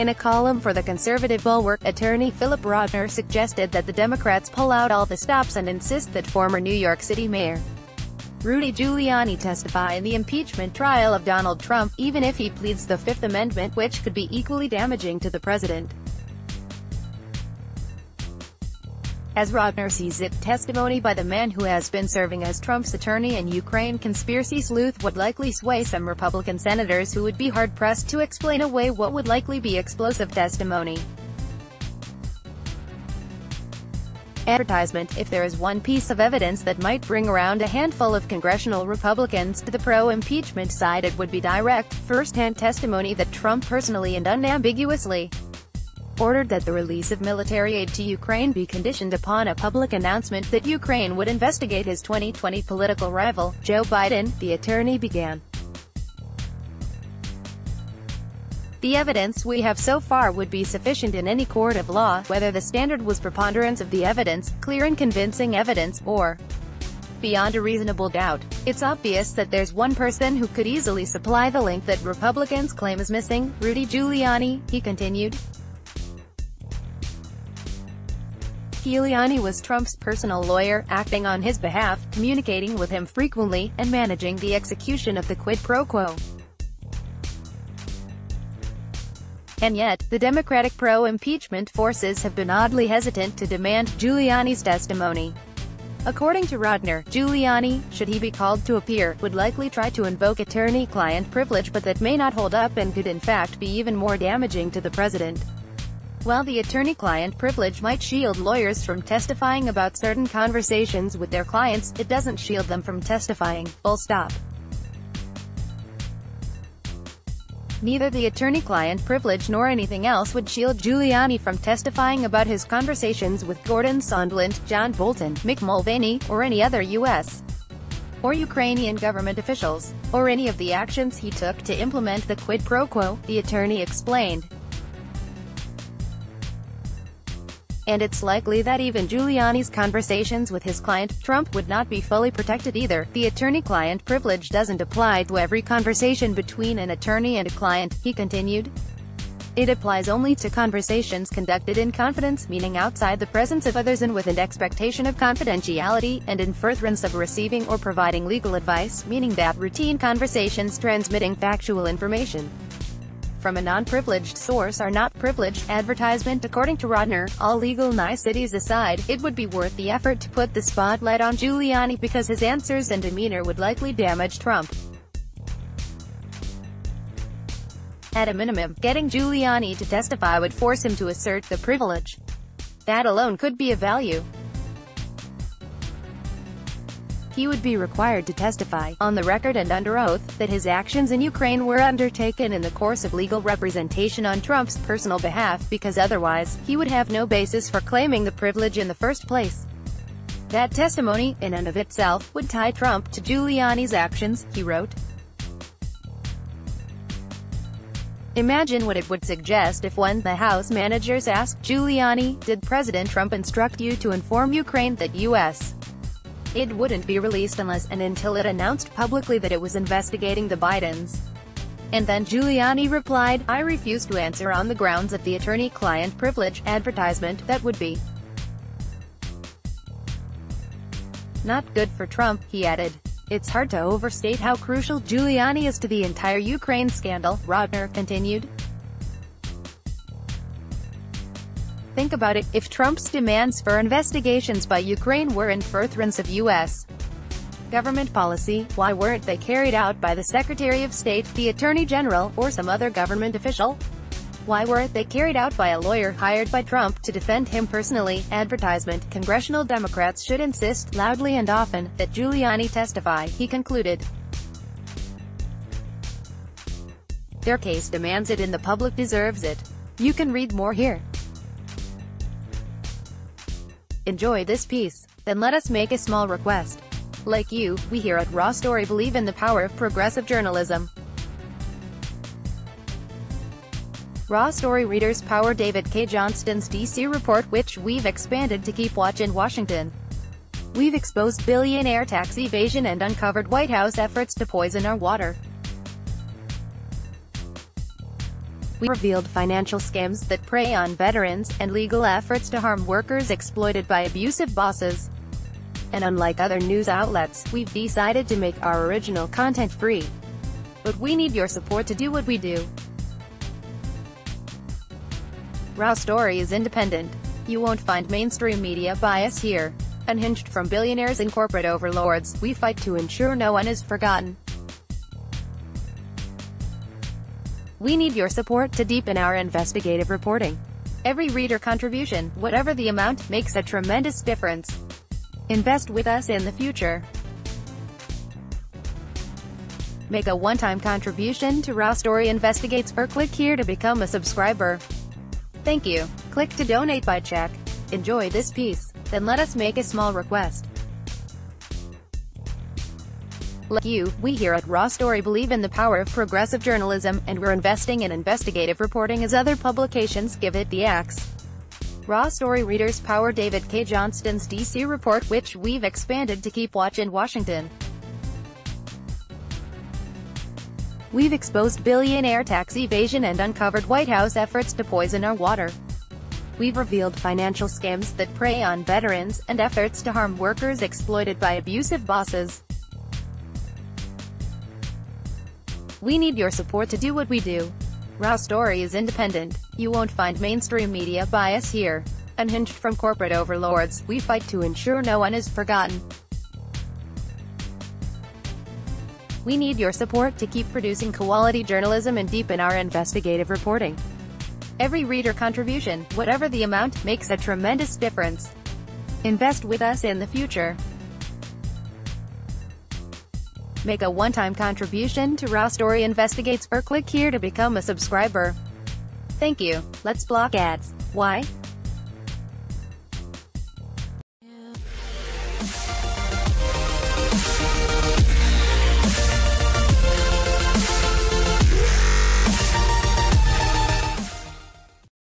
In a column for the conservative bulwark, attorney Philip Rotner suggested that the Democrats pull out all the stops and insist that former New York City Mayor Rudy Giuliani testify in the impeachment trial of Donald Trump, even if he pleads the Fifth Amendment which could be equally damaging to the president. As Rotner sees it, testimony by the man who has been serving as Trump's attorney and Ukraine conspiracy sleuth would likely sway some Republican senators who would be hard-pressed to explain away what would likely be explosive testimony. Advertisement If there is one piece of evidence that might bring around a handful of congressional Republicans to the pro-impeachment side it would be direct, first-hand testimony that Trump personally and unambiguously ordered that the release of military aid to Ukraine be conditioned upon a public announcement that Ukraine would investigate his 2020 political rival, Joe Biden, the attorney began. The evidence we have so far would be sufficient in any court of law, whether the standard was preponderance of the evidence, clear and convincing evidence, or beyond a reasonable doubt. It's obvious that there's one person who could easily supply the link that Republicans claim is missing, Rudy Giuliani, he continued. Giuliani was Trump's personal lawyer, acting on his behalf, communicating with him frequently, and managing the execution of the quid pro quo. And yet, the Democratic pro-impeachment forces have been oddly hesitant to demand Giuliani's testimony. According to Rotner, Giuliani, should he be called to appear, would likely try to invoke attorney-client privilege but that may not hold up and could in fact be even more damaging to the president. While the attorney-client privilege might shield lawyers from testifying about certain conversations with their clients, it doesn't shield them from testifying, full stop. Neither the attorney-client privilege nor anything else would shield Giuliani from testifying about his conversations with Gordon Sondland, John Bolton, Mick Mulvaney, or any other U.S. or Ukrainian government officials, or any of the actions he took to implement the quid pro quo, the attorney explained. And it's likely that even Giuliani's conversations with his client, Trump, would not be fully protected either. The attorney-client privilege doesn't apply to every conversation between an attorney and a client, he continued. It applies only to conversations conducted in confidence, meaning outside the presence of others and with an expectation of confidentiality, and in furtherance of receiving or providing legal advice, meaning that routine conversations transmitting factual information from a non-privileged source are not privileged. Advertisement According to Rotner, all legal niceties aside, it would be worth the effort to put the spotlight on Giuliani because his answers and demeanor would likely damage Trump. At a minimum, getting Giuliani to testify would force him to assert the privilege. That alone could be of value. He would be required to testify, on the record and under oath, that his actions in Ukraine were undertaken in the course of legal representation on Trump's personal behalf, because otherwise, he would have no basis for claiming the privilege in the first place. That testimony, in and of itself, would tie Trump to Giuliani's actions, he wrote. Imagine what it would suggest if when the House managers asked Giuliani, did President Trump instruct you to inform Ukraine that U.S. It wouldn't be released unless and until it announced publicly that it was investigating the Bidens. And then Giuliani replied, I refuse to answer on the grounds of the attorney-client privilege advertisement, that would be not good for Trump, he added. It's hard to overstate how crucial Giuliani is to the entire Ukraine scandal, Rotner continued. Think about it, if Trump's demands for investigations by Ukraine were in furtherance of U.S. government policy, why weren't they carried out by the Secretary of State, the Attorney General, or some other government official? Why weren't they carried out by a lawyer hired by Trump to defend him personally? Advertisement Congressional Democrats should insist, loudly and often, that Giuliani testify, he concluded. Their case demands it and the public deserves it. You can read more here. Enjoy this piece? Then let us make a small request. Like you, we here at Raw Story believe in the power of progressive journalism. Raw Story readers power David Cay Johnston's DC report which we've expanded to keep watch in Washington. We've exposed billionaire tax evasion and uncovered White House efforts to poison our water. We revealed financial scams that prey on veterans, and legal efforts to harm workers exploited by abusive bosses. And unlike other news outlets, we've decided to make our original content free. But we need your support to do what we do. Raw Story is independent. You won't find mainstream media bias here. Unhinged from billionaires and corporate overlords, we fight to ensure no one is forgotten. We need your support to deepen our investigative reporting. Every reader contribution, whatever the amount, makes a tremendous difference. Invest with us in the future. Make a one-time contribution to Raw Story Investigates or click here to become a subscriber. Thank you. Click to donate by check. Enjoy this piece, then let us make a small request. Like you, we here at Raw Story believe in the power of progressive journalism, and we're investing in investigative reporting as other publications give it the axe. Raw Story readers power David Cay Johnston's DC report which we've expanded to keep watch in Washington. We've exposed billionaire tax evasion and uncovered White House efforts to poison our water. We've revealed financial scams that prey on veterans, and efforts to harm workers exploited by abusive bosses. We need your support to do what we do. Raw Story is independent. You won't find mainstream media bias here. Unhinged from corporate overlords, we fight to ensure no one is forgotten. We need your support to keep producing quality journalism and deepen our investigative reporting. Every reader contribution, whatever the amount, makes a tremendous difference. Invest with us in the future. Make a one-time contribution to Raw Story Investigates or click here to become a subscriber. Thank you. Let's block ads. Why?